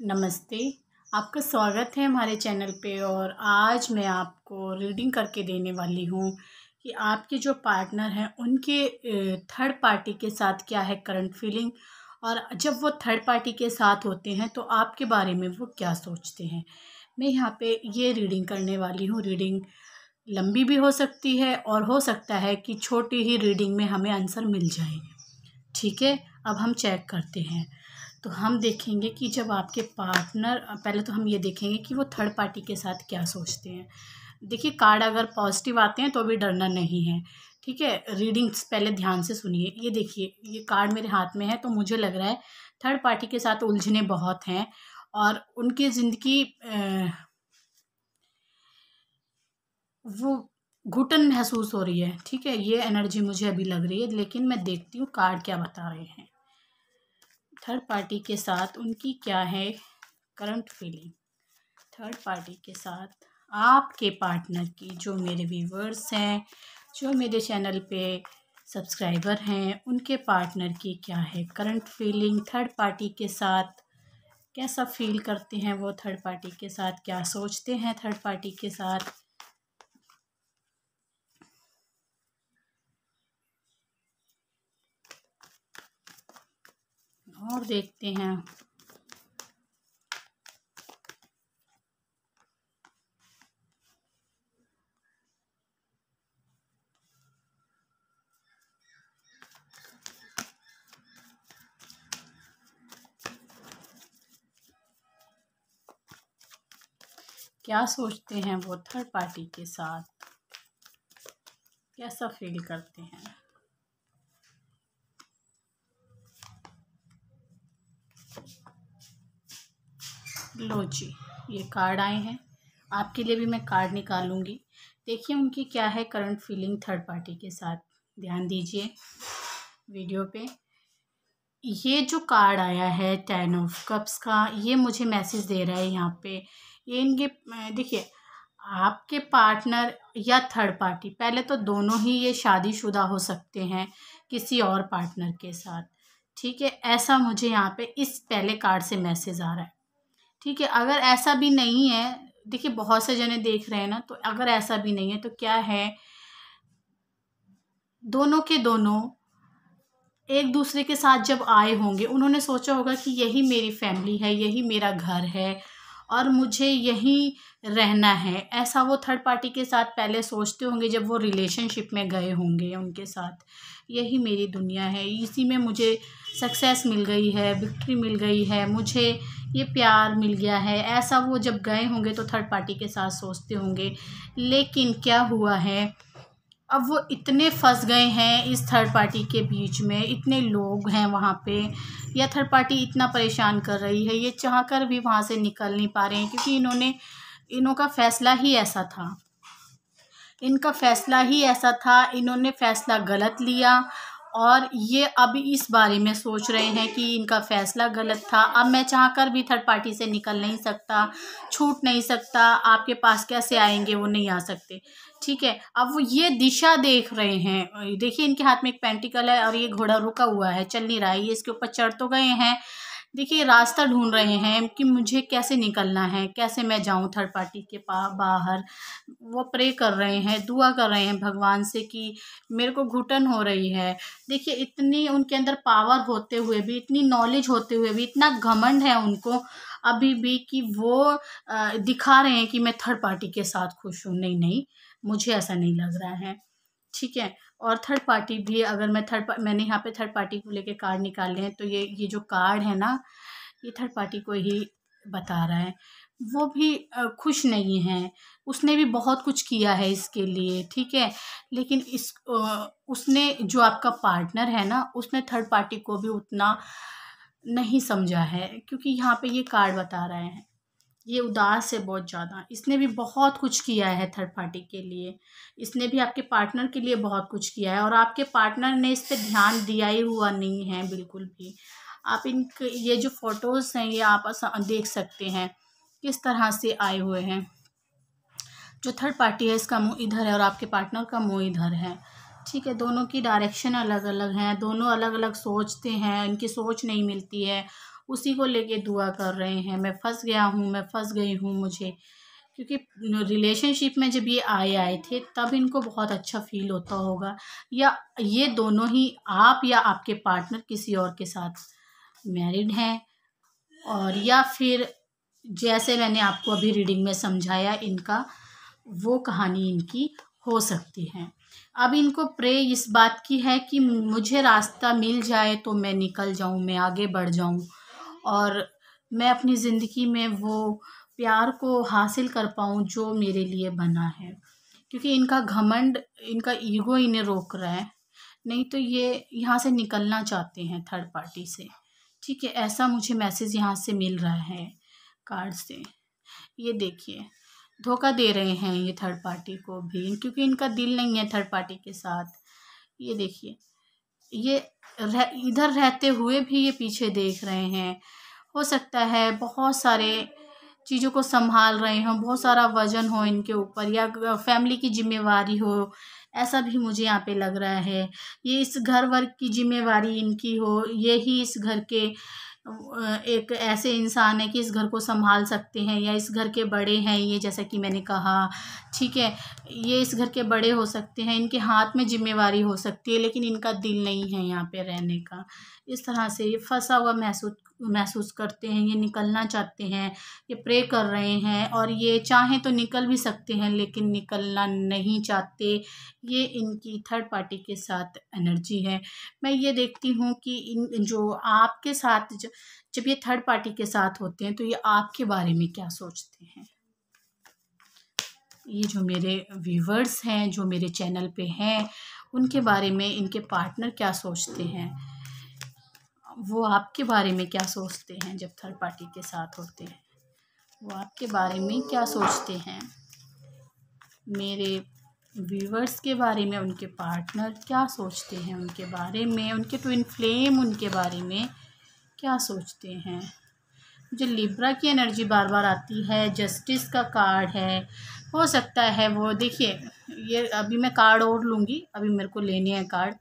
नमस्ते। आपका स्वागत है हमारे चैनल पे और आज मैं आपको रीडिंग करके देने वाली हूँ कि आपके जो पार्टनर हैं, उनके थर्ड पार्टी के साथ क्या है करंट फीलिंग और जब वो थर्ड पार्टी के साथ होते हैं तो आपके बारे में वो क्या सोचते हैं। मैं यहाँ पे ये रीडिंग करने वाली हूँ। रीडिंग लंबी भी हो सकती है और हो सकता है कि छोटी ही रीडिंग में हमें आंसर मिल जाए। ठीक है? अब हम चेक करते हैं। तो हम देखेंगे कि जब आपके पार्टनर पहले तो हम ये देखेंगे कि वो थर्ड पार्टी के साथ क्या सोचते हैं। देखिए कार्ड अगर पॉजिटिव आते हैं तो भी डरना नहीं है, ठीक है? रीडिंग्स पहले ध्यान से सुनिए। ये देखिए, ये कार्ड मेरे हाथ में है तो मुझे लग रहा है थर्ड पार्टी के साथ उलझने बहुत हैं और उनकी ज़िंदगी वो घुटन महसूस हो रही है, ठीक है? ये एनर्जी मुझे अभी लग रही है, लेकिन मैं देखती हूँ कार्ड क्या बता रहे हैं। थर्ड पार्टी के साथ उनकी क्या है करंट फीलिंग थर्ड पार्टी के साथ आपके पार्टनर की जो मेरे व्यूवर्स हैं, जो मेरे चैनल पे सब्सक्राइबर हैं, उनके पार्टनर की क्या है करंट फीलिंग थर्ड पार्टी के साथ कैसा फील करते हैं वो? थर्ड पार्टी के साथ क्या सोचते हैं? थर्ड पार्टी के साथ और देखते हैं। क्या सोचते हैं वो थर्ड पार्टी के साथ? कैसा फील करते हैं? लो जी ये कार्ड आए हैं। आपके लिए भी मैं कार्ड निकालूँगी। देखिए उनकी क्या है करंट फीलिंग थर्ड पार्टी के साथ। ध्यान दीजिए वीडियो पे। ये जो कार्ड आया है टेन ऑफ़ कप्स का, ये मुझे मैसेज दे रहा है यहाँ पे। ये इनके, देखिए, आपके पार्टनर या थर्ड पार्टी पहले तो दोनों ही ये शादीशुदा हो सकते हैं किसी और पार्टनर के साथ। ठीक है, ऐसा मुझे यहाँ पे इस पहले कार्ड से मैसेज आ रहा है। ठीक है, अगर ऐसा भी नहीं है, देखिए बहुत से जने देख रहे हैं ना तो अगर ऐसा भी नहीं है तो क्या है? दोनों के दोनों एक दूसरे के साथ जब आए होंगे, उन्होंने सोचा होगा कि यही मेरी फैमिली है, यही मेरा घर है और मुझे यहीं रहना है। ऐसा वो थर्ड पार्टी के साथ पहले सोचते होंगे जब वो रिलेशनशिप में गए होंगे उनके साथ। यही मेरी दुनिया है। इसी में मुझे सक्सेस मिल गई है विक्ट्री मिल गई है, मुझे ये प्यार मिल गया है। ऐसा वो जब गए होंगे तो थर्ड पार्टी के साथ सोचते होंगे। लेकिन क्या हुआ है? अब वो इतने फंस गए हैं इस थर्ड पार्टी के बीच में, इतने लोग हैं वहाँ पे। या थर्ड पार्टी इतना परेशान कर रही है, ये चाह कर भी वहाँ से निकल नहीं पा रहे हैं, क्योंकि इन्होंने इन्हों का फ़ैसला ही ऐसा था। इनका फ़ैसला ही ऐसा था, इन्होंने फ़ैसला गलत लिया और ये अब इस बारे में सोच रहे हैं कि इनका फ़ैसला गलत था। अब मैं चाह कर भी थर्ड पार्टी से निकल नहीं सकता, छूट नहीं सकता, आपके पास कैसे आएँगे वो नहीं आ सकते। ठीक है, अब वो ये दिशा देख रहे हैं। देखिए इनके हाथ में एक पेंटिकल है और ये घोड़ा रुका हुआ है, चल नहीं रहा है, ये इसके ऊपर चढ़ तो गए हैं। देखिए, रास्ता ढूंढ रहे हैं कि मुझे कैसे निकलना है, कैसे मैं जाऊँ थर्ड पार्टी के पा, बाहर। वो प्रे कर रहे हैं, दुआ कर रहे हैं भगवान से कि मेरे को घुटन हो रही है। देखिए, इतनी उनके अंदर पावर होते हुए भी, इतनी नॉलेज होते हुए भी, इतना घमंड है उनको अभी भी कि वो दिखा रहे हैं कि मैं थर्ड पार्टी के साथ खुश हूँ। नहीं नहीं, मुझे ऐसा नहीं लग रहा है। ठीक है? और थर्ड पार्टी भी अगर मैं थर्ड मैंने यहाँ पे थर्ड पार्टी को लेके कार्ड निकाले हैं तो ये ये जो कार्ड है ना, ये थर्ड पार्टी को ही बता रहा है। वो भी खुश नहीं है। उसने भी बहुत कुछ किया है इसके लिए, ठीक है? लेकिन इस उसने जो आपका पार्टनर है ना, उसने थर्ड पार्टी को भी उतना नहीं समझा है, क्योंकि यहाँ पे ये कार्ड बता रहे हैं। ये उदास है बहुत ज़्यादा। इसने भी बहुत कुछ किया है थर्ड पार्टी के लिए। इसने भी आपके पार्टनर के लिए बहुत कुछ किया है और आपके पार्टनर ने इस पर ध्यान दिया ही हुआ नहीं है बिल्कुल भी। आप इन ये जो फ़ोटोज़ हैं, ये आप देख सकते हैं किस तरह से आए हुए हैं। जो थर्ड पार्टी है, इसका मुँह इधर है और आपके पार्टनर का मुँह इधर है। ठीक है, दोनों की डायरेक्शन अलग अलग हैं, दोनों अलग अलग सोचते हैं, इनकी सोच नहीं मिलती है। उसी को लेके दुआ कर रहे हैं, मैं फंस गया हूँ, मैं फंस गई हूँ मुझे। क्योंकि रिलेशनशिप में जब ये आए आए थे, तब इनको बहुत अच्छा फील होता होगा। या ये दोनों ही आप या आपके पार्टनर किसी और के साथ मैरिड हैं और या फिर जैसे मैंने आपको अभी रीडिंग में समझाया, इनका वो कहानी इनकी हो सकती है। अब इनको प्रे इस बात की है कि मुझे रास्ता मिल जाए तो मैं निकल जाऊँ, मैं आगे बढ़ जाऊँ। और मैं अपनी ज़िंदगी में वो प्यार को हासिल कर पाऊँ जो मेरे लिए बना है। क्योंकि इनका घमंड, इनका ईगो इन्हें रोक रहा है। नहीं तो ये यहाँ से निकलना चाहते हैं थर्ड पार्टी से। ठीक है, ऐसा मुझे मैसेज यहाँ से मिल रहा है कार्ड से। ये देखिए, धोखा दे रहे हैं ये थर्ड पार्टी को भी, क्योंकि इनका दिल नहीं है थर्ड पार्टी के साथ। ये देखिए, ये रह, इधर रहते हुए भी ये पीछे देख रहे हैं। हो सकता है बहुत सारे चीज़ों को संभाल रहे हों, बहुत सारा वज़न हो इनके ऊपर या फैमिली की जिम्मेवारी हो, ऐसा भी मुझे यहाँ पे लग रहा है। ये इस घर वर्ग की जिम्मेवारी इनकी हो, ये ही इस घर के एक ऐसे इंसान है कि इस घर को संभाल सकते हैं या इस घर के बड़े हैं ये जैसा कि मैंने कहा। ठीक है, ये इस घर के बड़े हो सकते हैं, इनके हाथ में जिम्मेवारी हो सकती है, लेकिन इनका दिल नहीं है यहाँ पे रहने का। इस तरह से ये फंसा हुआ महसूस महसूस करते हैं, ये निकलना चाहते हैं, ये प्रे कर रहे हैं और ये चाहें तो निकल भी सकते हैं लेकिन निकलना नहीं चाहते। ये इनकी थर्ड पार्टी के साथ एनर्जी है। मैं ये देखती हूँ कि इन, जो आपके साथ जब ये थर्ड पार्टी के साथ होते हैं तो ये आपके बारे में क्या सोचते हैं? ये जो मेरे व्यूवर्स हैं, जो मेरे चैनल पे हैं, उनके बारे में इनके पार्टनर क्या सोचते हैं? वो आपके बारे में क्या सोचते हैं जब थर्ड पार्टी के साथ होते हैं? वो आपके बारे में क्या सोचते हैं? मेरे व्यूवर्स के बारे में, उनके पार्टनर क्या सोचते हैं उनके बारे में, उनके ट्विन फ्लेम उनके बारे में क्या सोचते हैं? जो लिब्रा की एनर्जी बार बार आती है जस्टिस का कार्ड है, हो सकता है वो, देखिए, ये अभी मैं कार्ड और लूँगी, अभी मेरे को लेने हैं कार्ड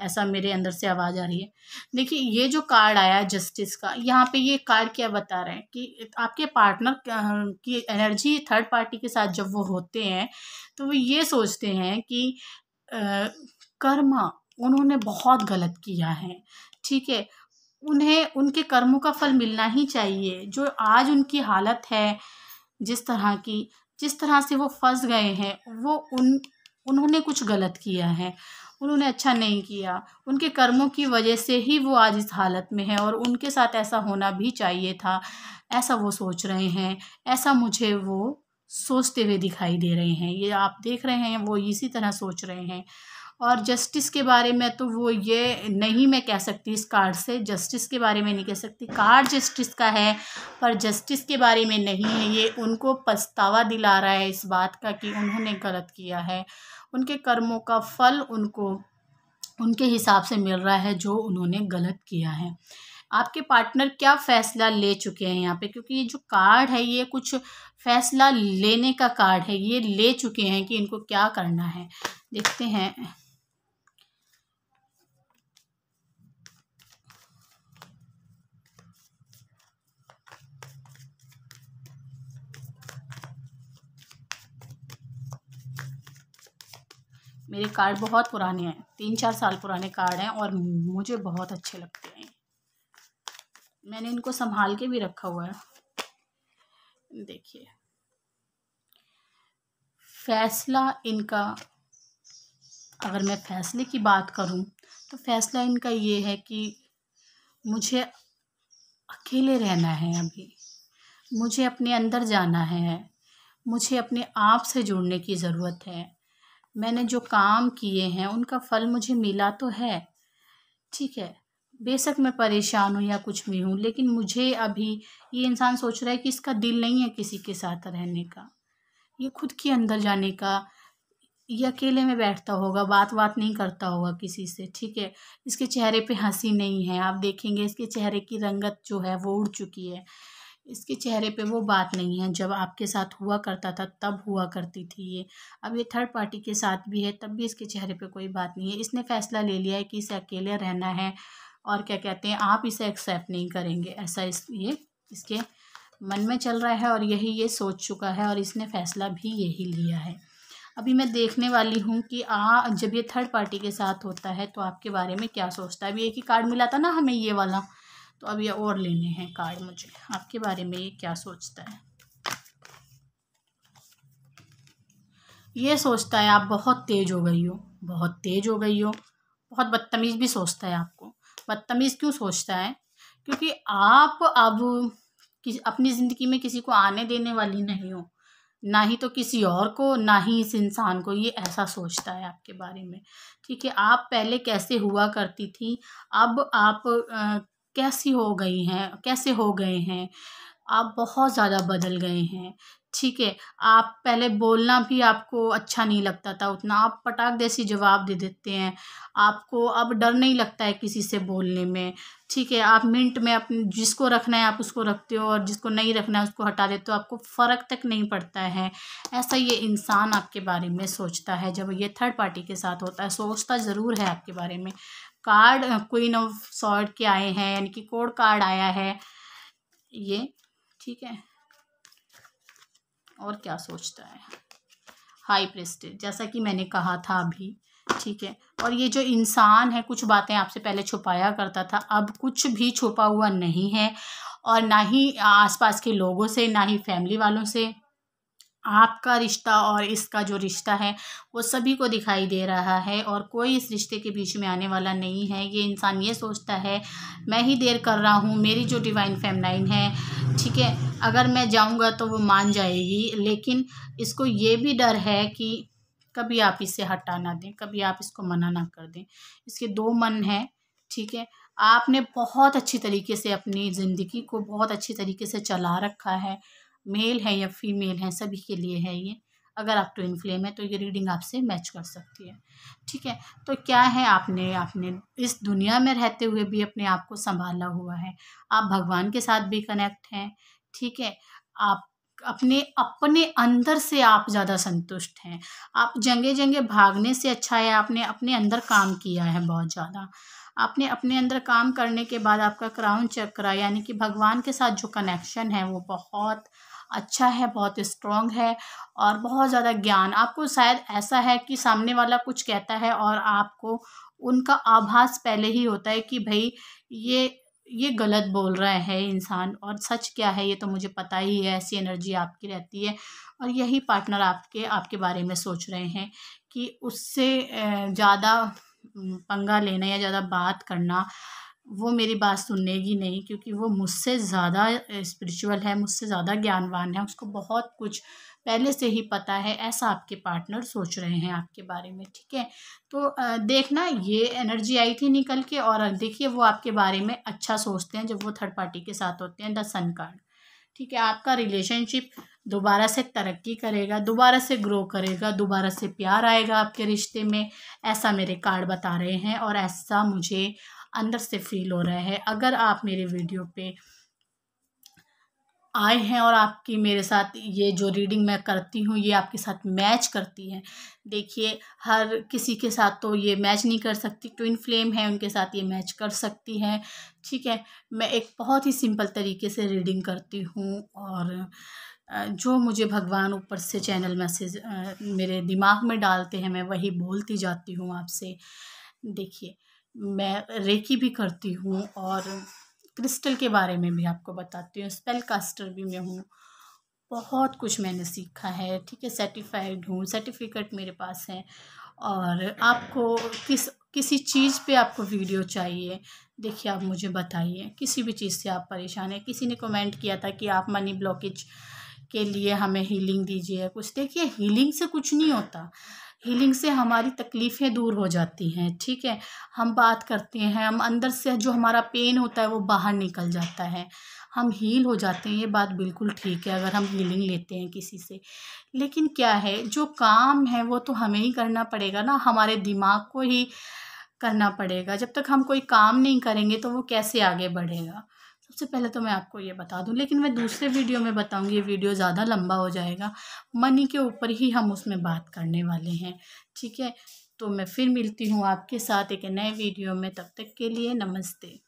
ऐसा मेरे अंदर से आवाज़ आ रही है। देखिए, ये जो कार्ड आया है जस्टिस का, यहाँ पे ये कार्ड क्या बता रहे हैं कि आपके पार्टनर की एनर्जी थर्ड पार्टी के साथ जब वो होते हैं तो वो ये सोचते हैं कि कर्म उन्होंने बहुत गलत किया है, ठीक है? उन्हें, उनके कर्मों का फल मिलना ही चाहिए। जो आज उनकी हालत है, जिस तरह की, जिस तरह से वो फंस गए हैं, वो उन, उन्होंने कुछ गलत किया है। उन्होंने अच्छा नहीं किया। उनके कर्मों की वजह से ही वो आज इस हालत में है और उनके साथ ऐसा होना भी चाहिए था। ऐसा वो सोच रहे हैं। ऐसा मुझे वो सोचते हुए दिखाई दे रहे हैं। ये आप देख रहे हैं, वो इसी तरह सोच रहे हैं। और जस्टिस के बारे में तो वो ये नहीं मैं कह सकती इस कार्ड से, जस्टिस के बारे में नहीं कह सकती। कार्ड जस्टिस का है, पर जस्टिस के बारे में नहीं है। ये उनको पछतावा दिला रहा है इस बात का कि उन्होंने गलत किया है। उनके कर्मों का फल उनको, उनके हिसाब से मिल रहा है जो उन्होंने गलत किया है। आपके पार्टनर क्या फ़ैसला ले चुके हैं यहाँ पे? क्योंकि ये जो कार्ड है, ये कुछ फ़ैसला लेने का कार्ड है। ये ले चुके हैं कि इनको क्या करना है। देखते हैं। मेरे कार्ड बहुत पुराने हैं, तीन चार साल पुराने कार्ड हैं और मुझे बहुत अच्छे लगते हैं। मैंने इनको संभाल के भी रखा हुआ है। देखिए। फैसला इनका, अगर मैं फ़ैसले की बात करूँ तो फ़ैसला इनका ये है कि मुझे अकेले रहना है अभी। मुझे अपने अंदर जाना है। मुझे अपने आप से जुड़ने की ज़रूरत है। मैंने जो काम किए हैं, उनका फल मुझे मिला तो है। ठीक है, बेशक मैं परेशान हूँ या कुछ भी हूँ, लेकिन मुझे अभी ये इंसान सोच रहा है कि इसका दिल नहीं है किसी के साथ रहने का। ये खुद के अंदर जाने का, ये अकेले में बैठता होगा बात बात नहीं करता होगा किसी से, ठीक है? इसके चेहरे पे हँसी नहीं है, आप देखेंगे इसके चेहरे की रंगत जो है वो उड़ चुकी है। इसके चेहरे पे वो बात नहीं है। जब आपके साथ हुआ करता था, तब हुआ करती थी ये। अब ये थर्ड पार्टी के साथ भी है, तब भी इसके चेहरे पे कोई बात नहीं है। इसने फ़ैसला ले लिया है कि इसे अकेले रहना है और क्या कहते हैं, आप इसे एक्सेप्ट नहीं करेंगे। ऐसा इस, ये इसके मन में चल रहा है और यही ये सोच चुका है और इसने फ़ैसला भी यही लिया है। अभी मैं देखने वाली हूँ कि आ, जब ये थर्ड पार्टी के साथ होता है तो आपके बारे में क्या सोचता है? अभी एक ही कार्ड मिला था ना हमें ये वाला तो अब ये और लेने हैं कार्ड मुझे। आपके बारे में ये क्या सोचता है? ये सोचता है, आप बहुत तेज़ हो गई हो, बहुत तेज़ हो गई हो। बहुत बदतमीज़ भी सोचता है आपको। बदतमीज़ क्यों सोचता है? क्योंकि आप अब अपनी ज़िंदगी में किसी को आने देने वाली नहीं हो। ना ही तो किसी और को, ना ही इस इंसान को, ये ऐसा सोचता है आपके बारे में। ठीक है, आप पहले कैसे हुआ करती थी? अब आप कैसी हो गई हैं, कैसे हो गए हैं, आप बहुत ज़्यादा बदल गए हैं। ठीक है, आप पहले बोलना भी आपको अच्छा नहीं लगता था, उतना आप पटाख जैसी जवाब दे देते हैं। आपको अब डर नहीं लगता है किसी से बोलने में। ठीक है, आप मिनट में अपने जिसको रखना है आप उसको रखते हो और जिसको नहीं रखना है उसको हटा देते हो, आपको फ़र्क तक नहीं पड़ता है। ऐसा ये इंसान आपके बारे में सोचता है, जब ये थर्ड पार्टी के साथ होता है, सोचता ज़रूर है आपके बारे में। कार्ड क्वीन ऑफ़ सॉर्ट के आए हैं, यानी कि कोड कार्ड आया है, ये, ठीक है? और क्या सोचता है? हाई प्रेस्टेज जैसा कि मैंने कहा था अभी, ठीक है? और ये जो इंसान है, कुछ बातें आपसे पहले छुपाया करता था, अब कुछ भी छुपा हुआ नहीं है, और ना ही आसपास के लोगों से, ना ही फैमिली वालों से आपका रिश्ता और इसका जो रिश्ता है, वो सभी को दिखाई दे रहा है और कोई इस रिश्ते के बीच में आने वाला नहीं है। ये इंसान ये सोचता है, मैं ही देर कर रहा हूँ, मेरी जो डिवाइन फेमनाइन है, ठीक है? अगर मैं जाऊँगा तो वो मान जाएगी। लेकिन इसको ये भी डर है कि कभी आप इसे हटा ना दें, कभी आप इसको मना ना कर दें। इसके दो मन हैं, ठीक है? आपने बहुत अच्छी तरीके से अपनी ज़िंदगी को बहुत अच्छी तरीके से चला रखा है। मेल है या फीमेल है, सभी के लिए है ये। अगर आप ट्विन फ्लेम है तो ये रीडिंग आपसे मैच कर सकती है। ठीक है तो क्या है आपने आपने इस दुनिया में रहते हुए भी अपने आप को संभाला हुआ है? आप भगवान के साथ भी कनेक्ट हैं, ठीक है? आप अपने अपने अंदर से आप ज़्यादा संतुष्ट हैं। आप जंगे जंगे भागने से अच्छा है, आपने अपने अंदर काम किया है बहुत ज़्यादा। आपने अपने अंदर काम करने के बाद आपका क्राउन चक्रा यानी कि भगवान के साथ जो कनेक्शन है वो बहुत अच्छा है, बहुत स्ट्रॉन्ग है और बहुत ज़्यादा ज्ञान। आपको शायद ऐसा है कि सामने वाला कुछ कहता है और आपको उनका आभास पहले ही होता है कि भाई ये ये गलत बोल रहा है इंसान और सच क्या है, ये तो मुझे पता ही है, ऐसी एनर्जी आपकी रहती है। और यही पार्टनर आपके आपके बारे में सोच रहे हैं कि उससे ज़्यादा पंगा लेना या ज़्यादा बात करना वो मेरी बात सुनेगी नहीं, क्योंकि वो मुझसे ज़्यादा स्पिरिचुअल है, मुझसे ज़्यादा ज्ञानवान है, उसको बहुत कुछ पहले से ही पता है, ऐसा आपके पार्टनर सोच रहे हैं आपके बारे में, ठीक है? तो देखना, ये एनर्जी आई थी निकल के और देखिए वो आपके बारे में अच्छा सोचते हैं, जब वो थर्ड पार्टी के साथ होते हैं द सन कार्ड ठीक है? आपका रिलेशनशिप दोबारा से तरक्की करेगा, दोबारा से ग्रो करेगा, दोबारा से प्यार आएगा आपके रिश्ते में, ऐसा मेरे कार्ड बता रहे हैं और ऐसा मुझे अंदर से फील हो रहा है। अगर आप मेरे वीडियो पे आए हैं और आपकी मेरे साथ ये जो रीडिंग मैं करती हूँ, ये आपके साथ मैच करती है, देखिए, हर किसी के साथ तो ये मैच नहीं कर सकती। ट्विन फ्लेम है, उनके साथ ये मैच कर सकती है। ठीक है, मैं एक बहुत ही सिंपल तरीके से रीडिंग करती हूँ और जो मुझे भगवान ऊपर से चैनल मैसेज मेरे दिमाग में डालते हैं, मैं वही बोलती जाती हूँ आपसे। देखिए मैं रेकी भी करती हूँ और क्रिस्टल के बारे में भी आपको बताती हूँ स्पेल कास्टर भी मैं हूँ। बहुत कुछ मैंने सीखा है, ठीक है सर्टिफाइड हूँ सर्टिफिकेट मेरे पास है और आपको किस, किसी चीज़ पे आपको वीडियो चाहिए, देखिए आप मुझे बताइए। किसी भी चीज़ से आप परेशान हैं, किसी ने कमेंट किया था कि आप मनी ब्लॉकेज के लिए हमें हीलिंग दीजिए कुछ, देखिए हीलिंग से कुछ नहीं होता। हीलिंग से हमारी तकलीफ़ें दूर हो जाती हैं, ठीक है? हम बात करते हैं, हम अंदर से जो हमारा पेन होता है वो बाहर निकल जाता है। हम हील हो जाते हैं, ये बात बिल्कुल ठीक है, अगर हम हीलिंग लेते हैं किसी से। लेकिन क्या है, जो काम है वो तो हमें ही करना पड़ेगा ना, हमारे दिमाग को ही करना पड़ेगा। जब तक हम कोई काम नहीं करेंगे तो वो कैसे आगे बढ़ेगा? सबसे पहले तो मैं आपको ये बता दूँ, लेकिन मैं दूसरे वीडियो में बताऊँगी, ये वीडियो ज़्यादा लंबा हो जाएगा। मनी के ऊपर ही हम उसमें बात करने वाले हैं, ठीक है? तो मैं फिर मिलती हूँ आपके साथ एक नए वीडियो में, तब तक के लिए नमस्ते।